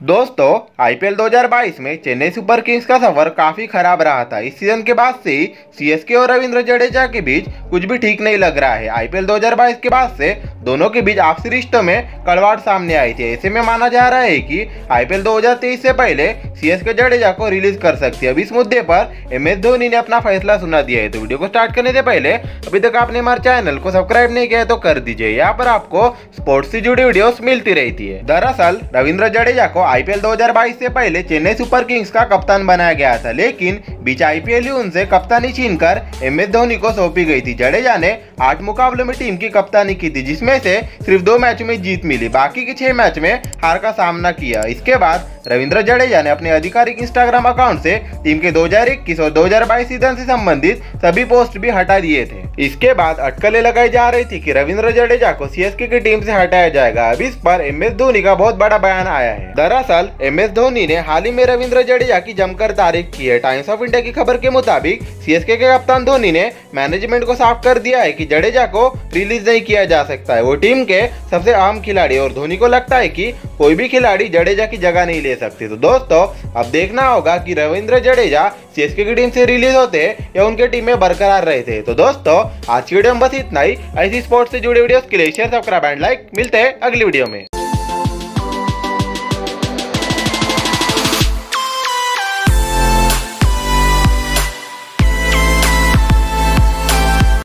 दोस्तों आईपीएल 2022 में Chennai super Kings का सफ़र काफ़ी खराब रहा था। इस सीज़न के बाद से ही सीएसके और रविंद्र जडेजा के बीच कुछ भी ठीक नहीं लग रहा है। आईपीएल 2022 के बाद से दोनों के बीच आपसी रिश्तों में कड़वाट सामने आई थी। ऐसे में माना जा रहा है कि आईपीएल 2023 से पहले सीएसके जडेजा को रिलीज़ कर सकती है। अब इस मुद्दे पर एम एस धोनी ने अपना फैसला सुना दिया है। तो वीडियो को स्टार्ट करने से पहले अभी तक आपने हमारे चैनल को सब्सक्राइब नहीं किया है तो कर दीजिए। यहाँ पर आपको स्पोर्ट्स से जुड़ी वीडियो मिलती रहती है। दरअसल, रविंद्र जडेजा को आईपीएल 2022 से पहले चेन्नई सुपर किंग्स का कप्तान बनाया गया था लेकिन बीच आईपीएल उनसे कप्तानी छीनकर एम एस धोनी को सौंपी गई थी जडेजा ने आठ मुकाबलों में टीम की कप्तानी की थी जिसमें से सिर्फ़ दो मैच में जीत मिली बाकी के छह मैच में हार का सामना किया इसके बाद रविंद्र जडेजा ने अपने आधिकारिक इंस्टाग्राम अकाउंट से टीम के 2021 और 2022 सीज़न से संबंधित सभी पोस्ट भी हटा दिए थे इसके बाद अटकलें लगाई जा रही थी कि रविंद्र जडेजा को सीएसके की टीम से हटाया जाएगा अब इस पर एम एस धोनी का बहुत बड़ा बयान आया है दरअसल एम एस धोनी ने हाल ही में रविंद्र जडेजा की जमकर तारीफ़ की है टाइम्स ऑफ़ इंडिया की खबर के मुताबिक सीएसके के कप्तान धोनी ने मैनेजमेंट को साफ़ कर दिया है कि जडेजा को रिलीज़ नहीं किया जा सकता है। वो टीम के सबसे अहम खिलाड़ी और धोनी को लगता है कि कोई भी खिलाड़ी जडेजा की जगह नहीं ले सकते। तो दोस्तों, अब देखना होगा कि रविंद्र जडेजा सीएसके की टीम से रिलीज़ होते या उनके टीम में बरकरार रहते तो दोस्तों, आज की वीडियो में बस इतना ही। ऐसी स्पोर्ट्स से जुड़े वीडियोस के लिए शेयर सब्सक्राइब एंड लाइक मिलते हैं अगली वीडियो में।